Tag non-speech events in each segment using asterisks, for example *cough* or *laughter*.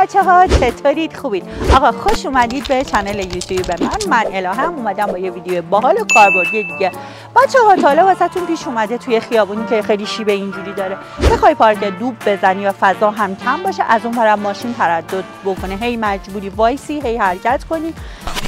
بچه ها چطورید؟ خوبید؟ آقا خوش اومدید به channel یوتیوب من. من الهام اومدم با یه ویدیو باحال و کاربردی دیگه. بچه ها حالا واسه‌تون پیش اومده توی خیابونی که خیلی شیب اینجوری داره. بخوای پارک دوبل بزنی یا فضا هم کم باشه از اون ورم ماشین تردد بکنه. هی مجبوری وایسی هی حرکت کنی.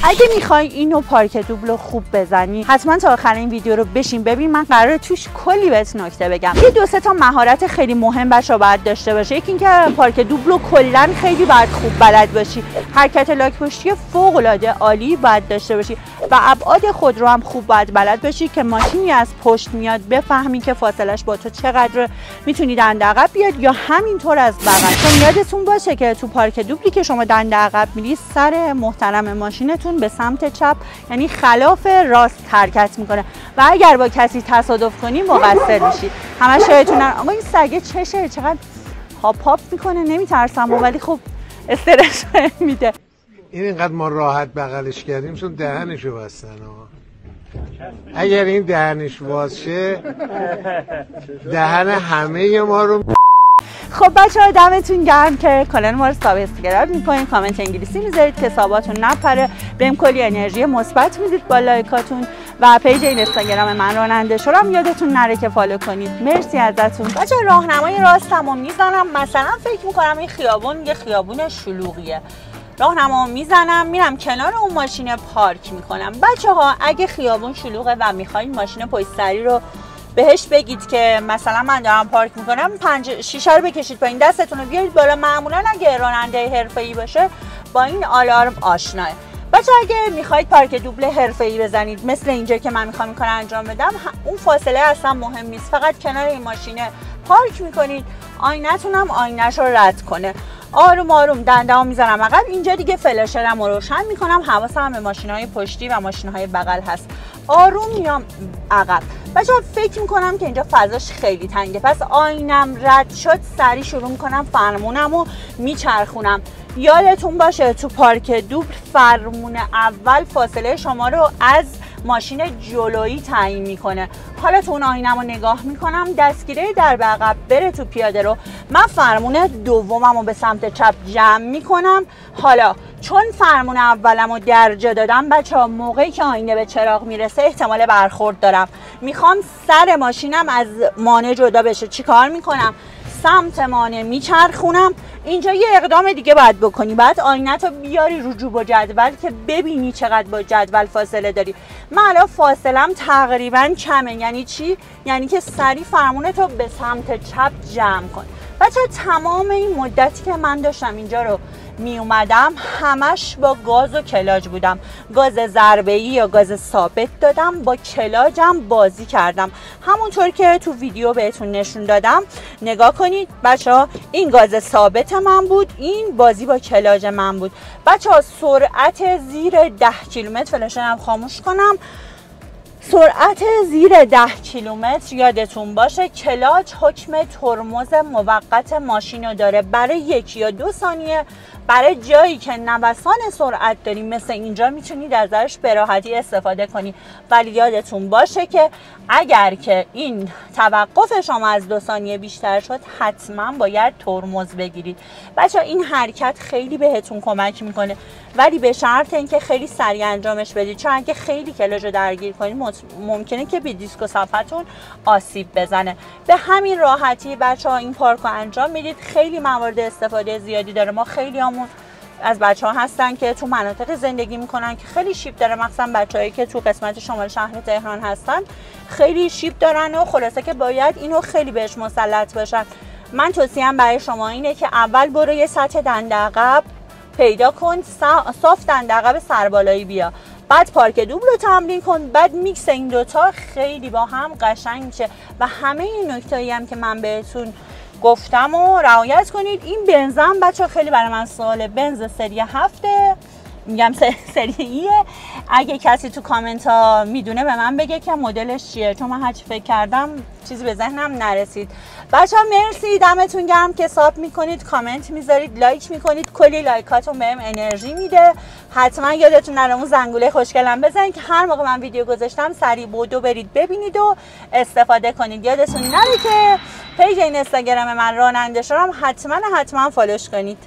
اگه می‌خوای اینو پارک دوبلو خوب بزنی حتما تا آخر این ویدیو رو بشین. ببین من قراره توش کلی بهت نکته بگم. یه دو سه تا مهارت خیلی مهم بچه‌ها باید داشته باشه. یکی اینکه پارک دوبلو کلا خیلی باید خوب بلد باشی. حرکت لاک پشتی فوق العاده عالی باید داشته باشی و ابعاد خود رو هم خوب باید بلد باشی که ماشینی از پشت میاد. بفهمی که فاصلش با تو چقدر می‌تونی دنده عقب بیاد یا همینطور از بغل. چون یادتون باشه که تو پارک دوبلی که شما دنده عقب میری سر محترم ماشینتون به سمت چپ یعنی خلاف راست حرکت می‌کنه. و اگر با کسی تصادف کنی مقصر میشی. همش یادتون آقا این سگه چشه؟ چقدر هاپ هاپ می‌کنه؟ نمیترسم ولی خب استرس *laughs* میده. این اینقدر ما راحت بغلش کردیم چون دهنشو بستن اگر این دهنش باز شه دهن همه ما رو خب بچه ها دمتون گرم که کانال ما رو subscribe می‌کنین. کامنت انگلیسی می‌ذارید که حساباتون نپره. بهم کلی انرژی مثبت می‌دید با لایکاتون. و page اینستاگرام من راننده شدم یادتون نره که follow کنید. مرسی ازتون. بچه راهنمای راستمو می‌زنم مثلا فکر می‌کنم این خیابون یه خیابون شلوغیه. راهنما می‌زنم میرم کنار اون ماشین پارک می‌کنم. بچه ها اگه خیابون شلوغه و می‌خواین ماشین پشت رو بهش بگید که مثلا من دارم پارک می‌کنم پنج شیشه رو بکشید پایین دستتون رو بیارید بالا. معمولا اگه راننده حرفه‌ای باشه با این آلارم آشناه. بچه اگه می‌خواید پارک دوبل حرفه‌ای بزنید مثل اینجا که من می‌خوام این کار انجام بدم اون فاصله اصلا مهم نیست. فقط کنار این ماشین پارک می‌کنید آینتون هم آینش رو رد کنه. آروم آروم دنده می‌زنم. عقب اینجا دیگه فلاشرم رو روشن می‌کنم. حواسم به ماشین های پشتی و ماشین های بغل هست. آروم میام عقب. بچه فکر می‌کنم که اینجا فضاش خیلی تنگه. پس آینم رد شد. سری شروع می‌کنم فرمونم و میچرخونم. یادتون باشه تو پارک دوبل فرمون اول فاصله شما رو از ماشین جلویی تعیین می‌کنه. حالا تو اون آینم رو نگاه می‌کنم دستگیره در به عقب بره تو پیاده رو. من فرمون دومم رو به سمت چپ جمع می‌کنم. حالا چون فرمون اولم رو درجا دادم بچه ها موقعی که آینه به چراغ می‌رسه احتمال برخورد دارم. می‌خوام سر ماشینم از مانع جدا بشه. چیکار می‌کنم؟ سمت مانع میچرخونم. اینجا یه اقدام دیگه باید بکنی. بعد آینت رو بیاری رو با جدول که ببینی چقدر با جدول فاصله داری. من الان فاصلم تقریبا کمه. یعنی چی؟ یعنی که سری فرمونت رو به سمت چپ جمع کن. بچه تمام این مدتی که من داشتم اینجا رو می اومدم همش با گاز و کلاج بودم. گاز ضربه ای یا گاز ثابت دادم با کلاجم بازی کردم. همونطور که تو ویدیو بهتون نشون دادم نگاه کنید بچه ها این گاز ثابت من بود این بازی با کلاج من بود. بچه ها سرعت زیر ده کیلومتر هم خاموش کنم. سرعت زیر 10 کیلومتر یادتون باشه کلاچ حکم ترمز موقت ماشین رو داره. برای یک یا دو ثانیه برای جایی که نوسان سرعت داریم مثل اینجا می‌تونید ازش به راحتی استفاده کنی. ولی یادتون باشه که اگر که این توقف شما از دو ثانیه بیشتر شد حتما باید ترمز بگیرید. بچه این حرکت خیلی بهتون کمک می‌کنه. ولی به شرط اینکه خیلی سریع انجامش بدید چون اگه خیلی کلاژ رو درگیر کنید ممکنه که به دیسک و صفحتون آسیب بزنه. به همین راحتی بچه ها این پارک رو انجام می‌دید. خیلی موارد استفاده زیادی داره. ما خیلی همون از بچه ها هستن که تو مناطق زندگی می‌کنن که خیلی شیب داره. مخصوصا بچههایی که تو قسمت شمال شهر تهران هستن خیلی شیب دارن و خلاصه که باید اینو خیلی بهش مسلط باشن. من توصیم برای شما اینه که اول برو یه سطح دنده عقب پیدا کن صاف دنده عقب سربالایی بیا. بعد پارک دوبل رو تمرین کن بعد میکس این دوتا خیلی با هم قشنگ میشه و همه این نکتهایی هم که من بهتون گفتم و رعایت کنید. این بنزم بچه خیلی برای من سوال بنز سری هفته میگم سری ایه اگه کسی تو کامنت ها می‌دونه به من بگه که مدلش چیه. چون من هرچی فکر کردم چیزی به ذهنم نرسید. بچه ها مرسی. دمتون گرم که sub می‌کنید کامنت می‌ذارید لایک می‌کنید. کلی لایکاتون بهم انرژی میده. حتما یادتون نره اون زنگوله خوشگلم بزنید که هر موقع من ویدیو گذاشتم سریع بدو برید ببینید و استفاده کنید. یادتون نره که page این اینستاگرام من راننده شدم. حتما حتما follow ش کنید.